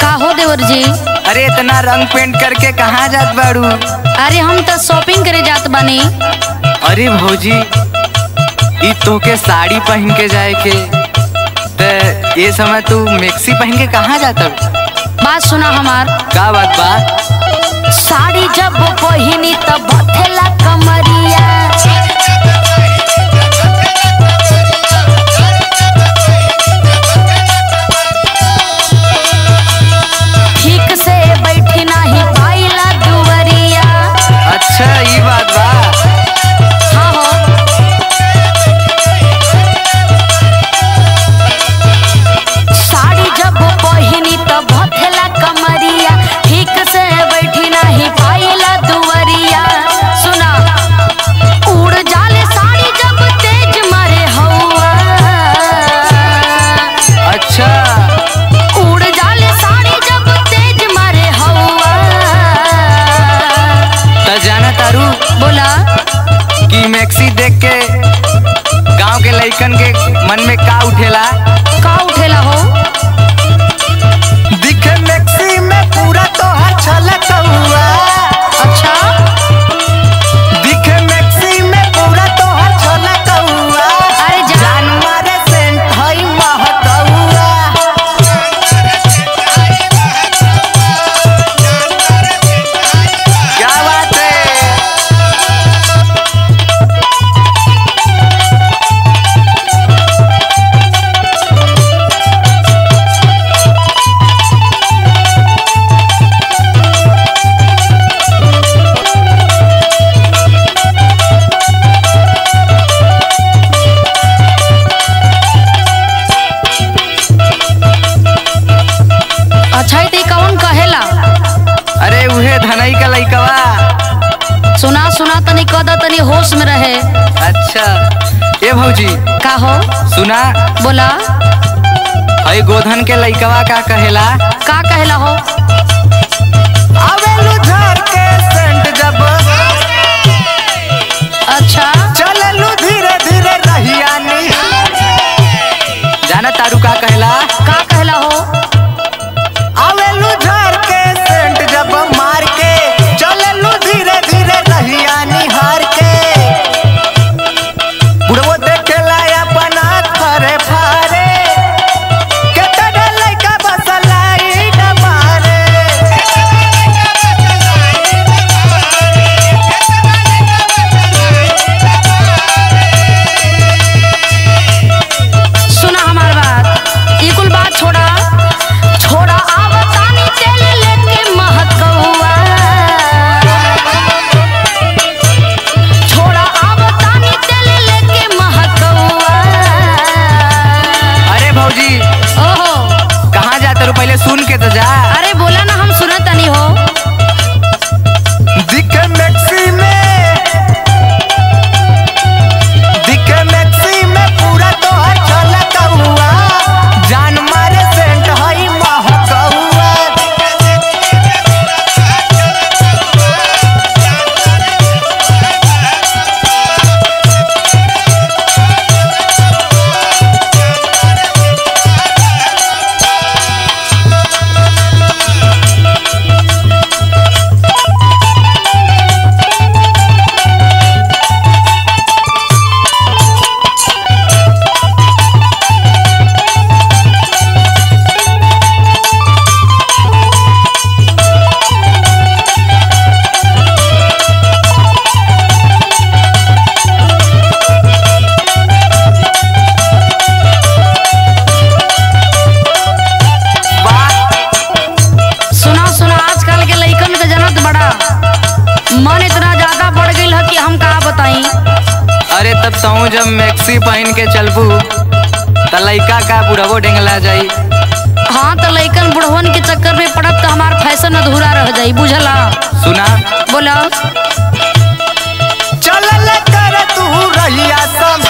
का हो देवर जी अरे इतना रंग पेंट करके कहाँ जात बाड़ू? अरे हम तो शॉपिंग करे जात बानी। अरे भौजी ये तो के साड़ी पहन के जाए के ते ये समय तू मैक्सी पहन के कहाँ जाता बात सुना हमार। का बात बात साड़ी जब पहनी तब भथेला कमरिया। की मैक्सी देख के गाँव के लड़कन के मन में अच्छा तो कौन कहेला? अरे उहे धनई का लइकवा सुना सुना तनी कदा तनी होश में रहे। अच्छा। ए भौजी। का हो? सुना। बोला। अरे गोधन के लइकवा का कहेला? का कहेला हो? सोचताऊँ जब मैक्सी पहन के चलबू त लइका का बुढ़वो ढेंगला जाई। हाँ तो लइकन बुढ़वन के चक्कर में पड़त तो हमार फ़ैशन अधूरा रह जाई बुझला। सुना? बोला। चलल कर तू रहिया सब